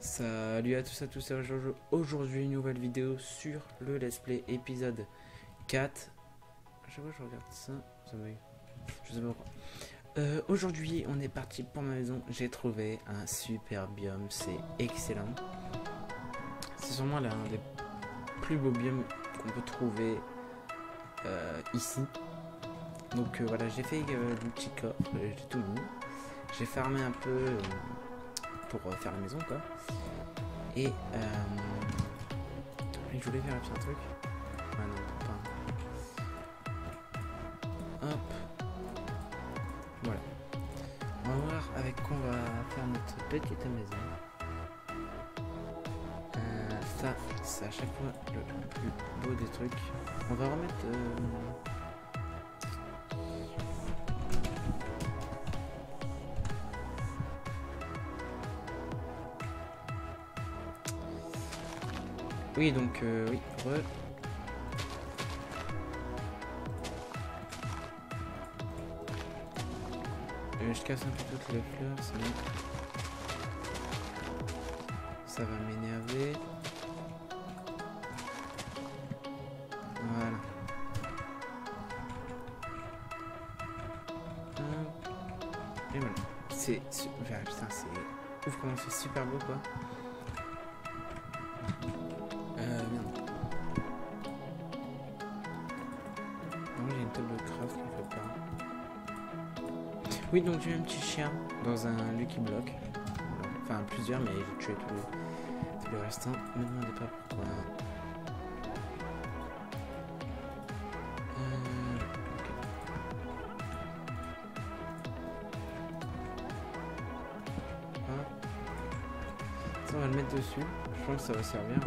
Salut à tous à tous, c'est Jojo. Aujourd'hui une nouvelle vidéo sur le let's play épisode 4. À chaque fois je regarde ça, ça me... Je sais pas pourquoi. Euh, Aujourd'hui on est parti pour ma maison, j'ai trouvé un super biome, c'est excellent. C'est sûrement l'un des plus beaux biomes qu'on peut trouver euh, ici. Donc euh, voilà, j'ai fait coffre, euh, j'ai tout mis. J'ai farmé un peu pour euh, faire la maison quoi. Et, euh, je voulais vérifier un truc. Pas. Hop. Voilà. On va voir avec quoi on va faire notre petite maison. Euh, ça, c'est à chaque fois le plus beau des trucs. On va remettre... Oui, donc, euh, oui, re... Euh, je casse un peu toutes les fleurs, sinon... Ça va m'énerver. Voilà. Et voilà. C'est... putain, c'est... Ouf, comment c'est super beau, quoi. Oui, donc j'ai un petit chien dans un Lucky Block. Enfin, plusieurs, mais j'ai tué tous les, tous les restants. Me demandez pas pourquoi. Euh. Ça, on va le mettre dessus. Je pense que ça va servir,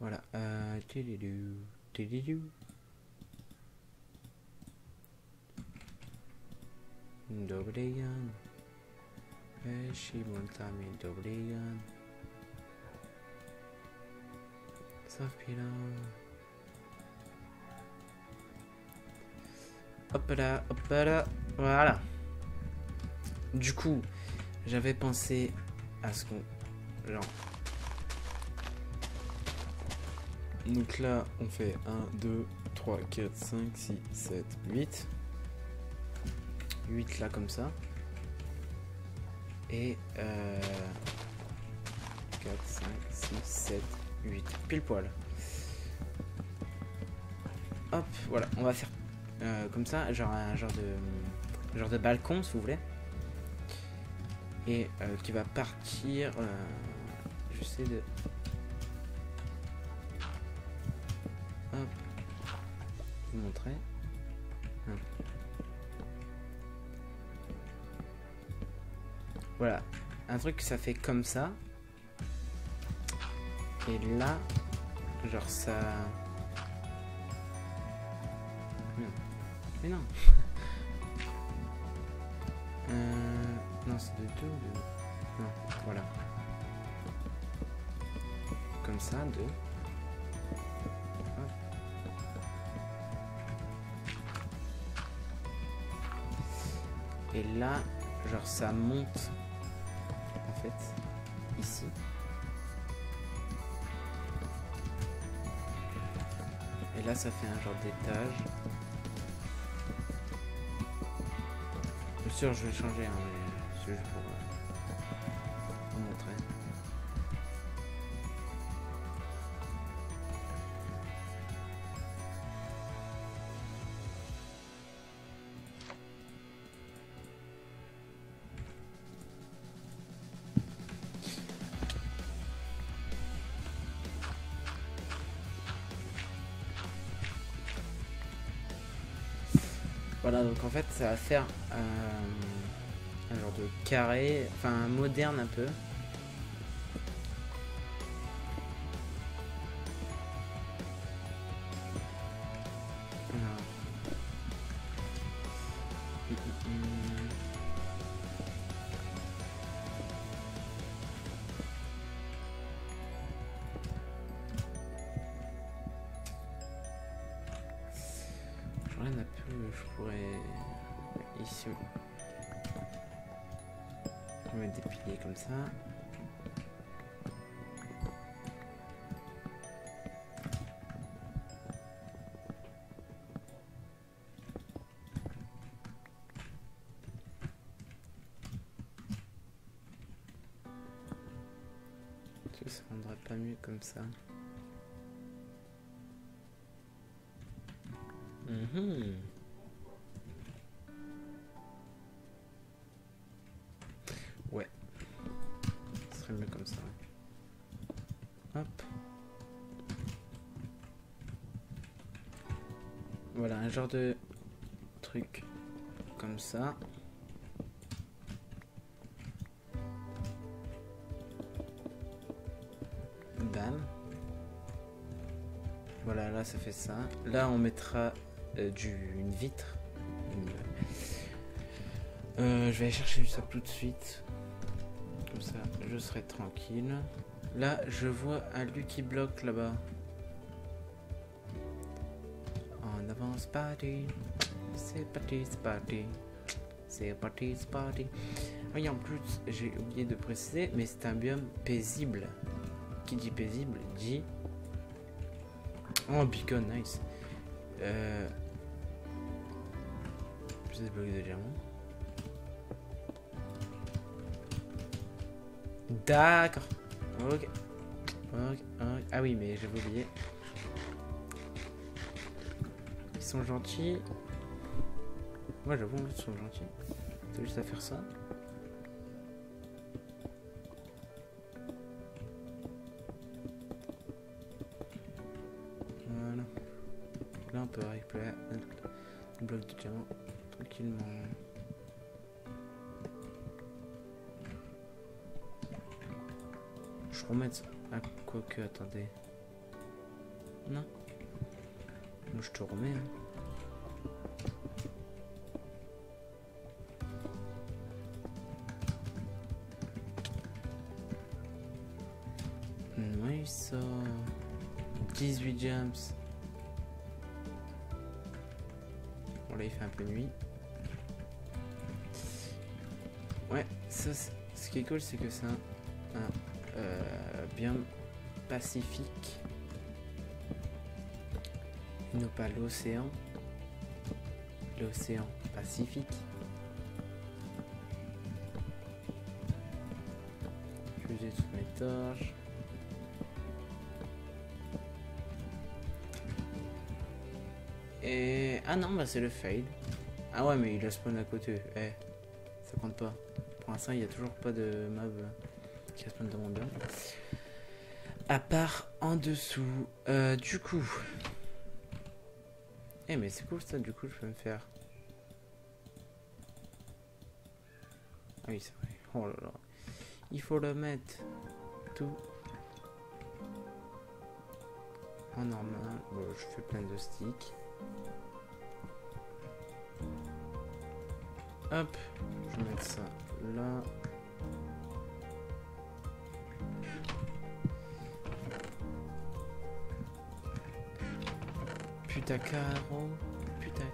Voilà. Euh... Jan. Jeśli montami dobry Jan. Hop là, hop là. Voilà. Du coup, j'avais pensé à ce qu'on. Genre. Donc là, on fait 1, 2, 3, 4, 5, 6, 7, 8. 8 là comme ça. Et euh, 4, 5, 6, 7, 8. Pile poil. Hop, voilà, on va faire euh, comme ça, genre un genre de genre de balcon si vous voulez. Et euh, qui va partir. Euh, J'essaie de. Hop. Vous montrer. Hop. Voilà. Un truc, ça fait comme ça. Et là, genre ça... Non. Non. euh... Non, c'est de deux ou de... Non, voilà. Comme ça, deux. Hop. Et là, genre ça monte en fait ici. Et là ça fait un genre d'étage. Sûr je vais changer hein, mais c'est juste pour euh, vous montrer. Voilà, donc en fait, ça va faire euh, carré, enfin moderne un peu. Ça rendrait pas mieux comme ça Mhm. Ouais. Ce serait mieux comme ça. Hop. Voilà, un genre de truc comme ça. Voilà, là ça fait ça. Là on mettra euh, une vitre. Euh, je vais chercher ça tout de suite. Comme ça, je serai tranquille. Là, je vois un Lucky Block là-bas. En avance, party. C'est parti, c'est parti. C'est parti, c'est parti. Oui, en plus, j'ai oublié de préciser, mais c'est un biome paisible. Qui dit paisible dit. Oh, beacon, nice. Euh, des blocs de diamants. D'accord. Ok. Ah oui, mais j'avais oublié. Ils sont gentils. Moi, j'avoue, ils sont gentils. C'est juste à faire ça. On peut récupérer le bloc de diamant tranquillement. Je remets à quoi que attendez. Non. Moi je te remets. Hein. Fait un peu nuit. Ouais, ça, ce qui est cool, c'est que c'est un, euh, bien pacifique. Non pas l'océan. L'océan Pacifique. Je vais toutes mes torches. Et... Ah non, bah c'est le fade. Ah ouais, mais il a spawn à côté. Eh, ça compte pas. Pour l'instant, il n'y a toujours pas de mob qui spawn dans mon biome. À part en dessous. Euh, du coup. Eh, mais c'est cool ça, du coup, je peux me faire. Ah oui, c'est vrai. Oh là là. Il faut le mettre tout en normal. Bon, je fais plein de sticks. Hop, je vais mettre ça là. Putain caro, putain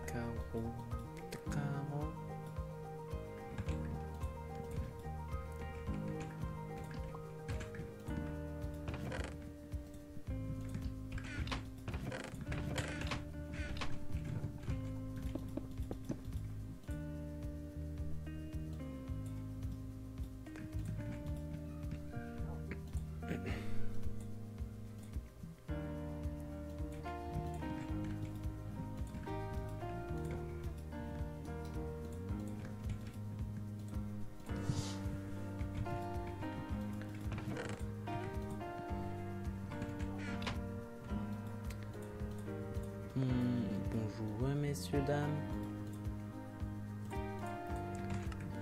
messieurs, dames.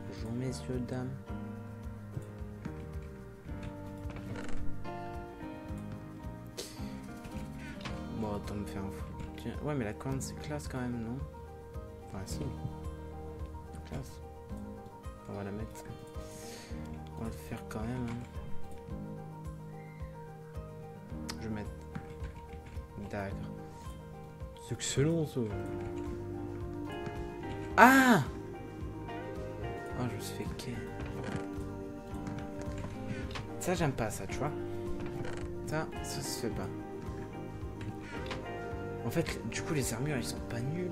Bonjour, messieurs, dames. Bon, attends, me faire un fou. Ouais, mais la corne, c'est classe quand même, non? Enfin, si. Classe. On va la mettre. On va le faire quand même. Hein. Je vais mettre. D'accord. Excellent ça. Ah Oh, je me suis. Ça, j'aime pas ça, tu vois. Ça, ça se fait pas. En fait, du coup, les armures, ils sont pas nuls.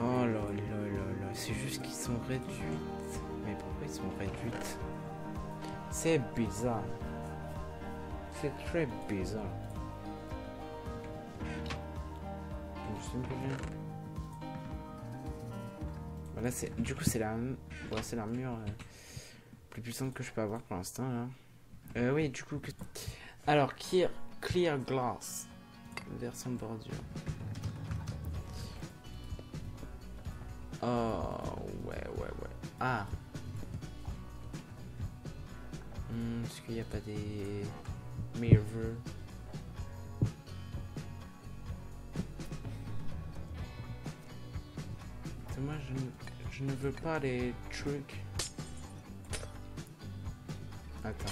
Oh là là là là, c'est juste qu'ils sont réduites. Mais pourquoi ils sont réduites? C'est bizarre. C'est très bizarre. Voilà, c'est du coup c'est la c'est l'armure euh, plus puissante que je peux avoir pour l'instant. Euh, oui, du coup que... alors clear clear glass version bordure. Oh ouais ouais ouais. Ah. Hmm, Est-ce qu'il n'y a pas des mirrors? Je ne, veux pas les trucs. Attends.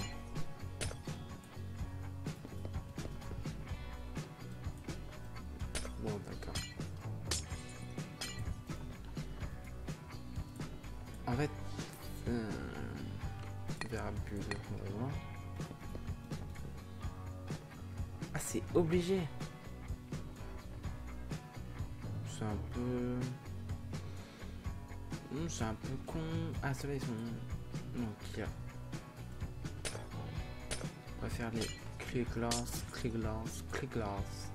Bon d'accord. En fait, euh. Ah c'est obligé. C'est un peu. C'est un peu con. Ah, ceux-là, ils sont. On va faire les clés glace, clés glace, clés glace.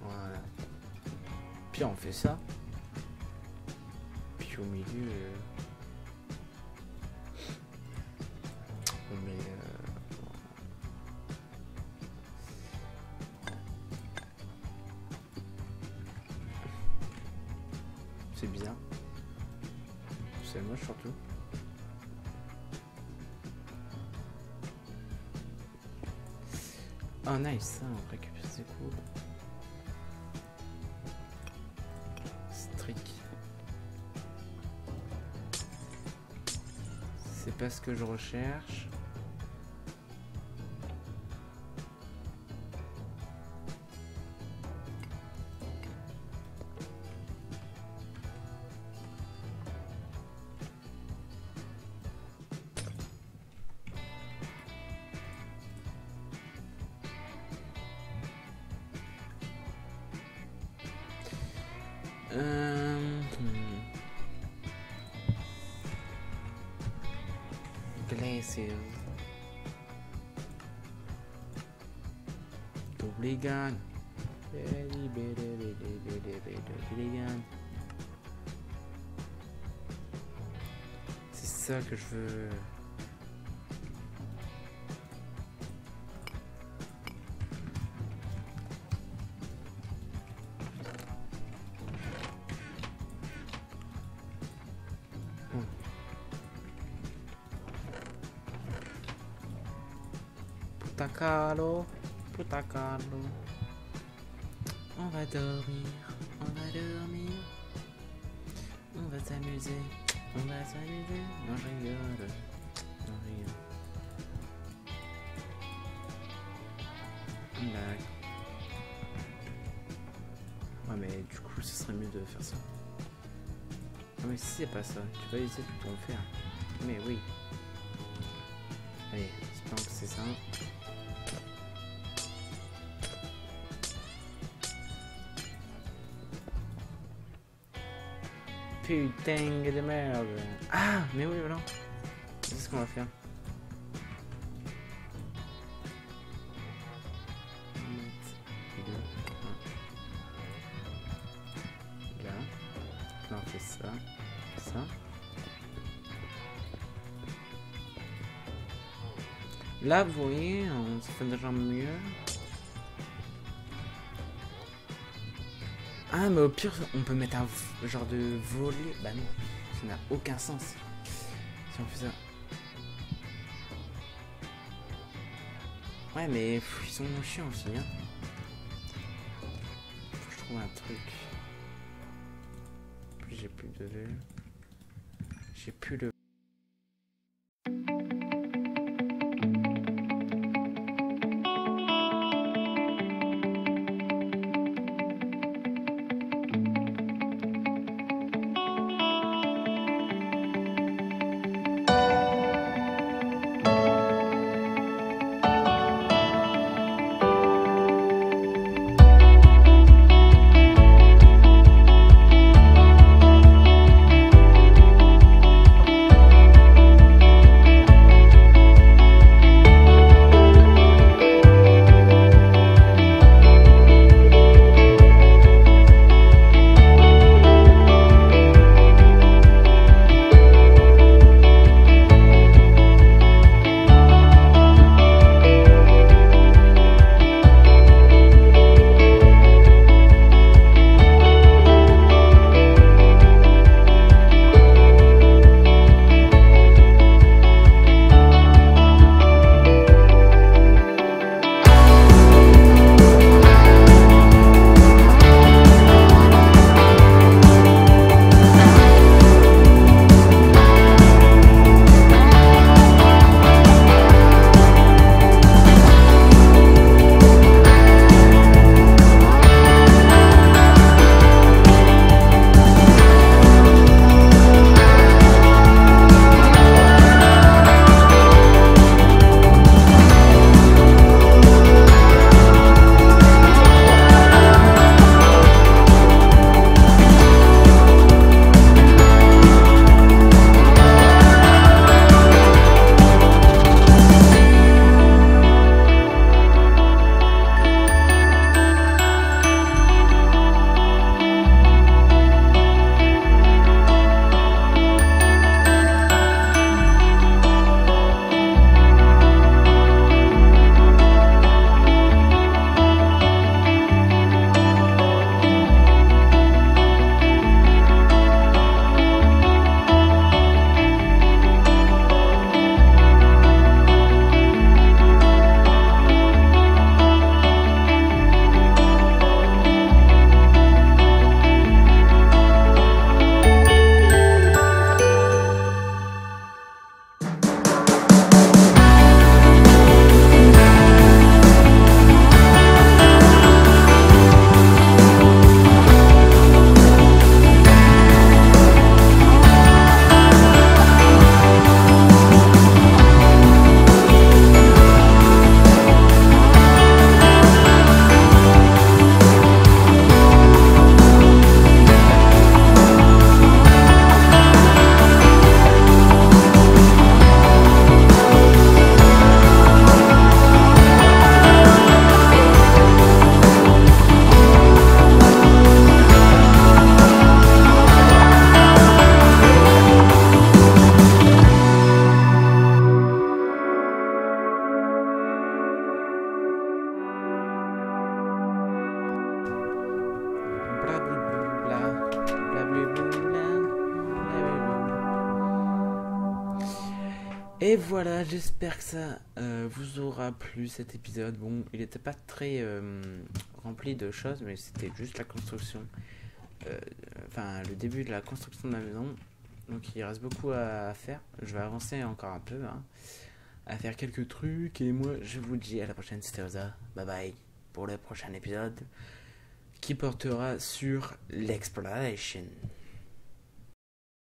Voilà. Puis on fait ça. Puis au milieu. euh, Ça on récupère, c'est cool. Strict. C'est pas ce que je recherche. Obligan. Obligan. C'est ça que je veux. On va dormir, on va dormir. On va s'amuser, on va s'amuser. Non, je rigole. Non, je rigole. Ouais, mais du coup, ce serait mieux de faire ça. Ah, mais si c'est pas ça, tu vas essayer de tout en faire. Mais oui. Allez, espérons que c'est ça. Putain de merde. Ah, mais oui, voilà. C'est ce qu'on va faire. Là. Là, on ça. Ça. Là, vous voyez, on se fait déjà mieux. Ah, mais au pire, on peut mettre un genre de volet. Bah non, ça n'a aucun sens. Si on fait ça. Ouais, mais pff, ils sont chiants aussi, hein. Faut que je trouve un truc. J'ai plus de. J'ai plus le. Et voilà, j'espère que ça euh, vous aura plu cet épisode. Bon, il n'était pas très euh, rempli de choses, mais c'était juste la construction. Euh, enfin, le début de la construction de la maison. Donc il reste beaucoup à faire. Je vais avancer encore un peu. Hein, à faire quelques trucs. Et moi, je vous dis à la prochaine. C'était Oza. Bye bye. Pour le prochain épisode. Qui portera sur l'exploration.